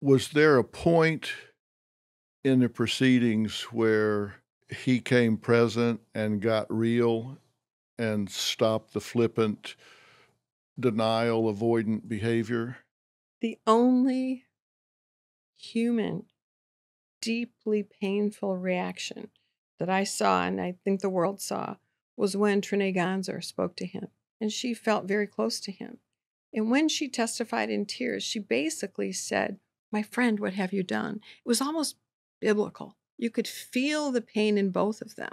Was there a point in the proceedings where he came present and got real and stopped the flippant denial avoidant behavior? The only human, deeply painful reaction that I saw, and I think the world saw, was when Trinea Gonczar spoke to him. And she felt very close to him. And when she testified in tears, she basically said, My friend, what have you done? It was almost biblical. You could feel the pain in both of them.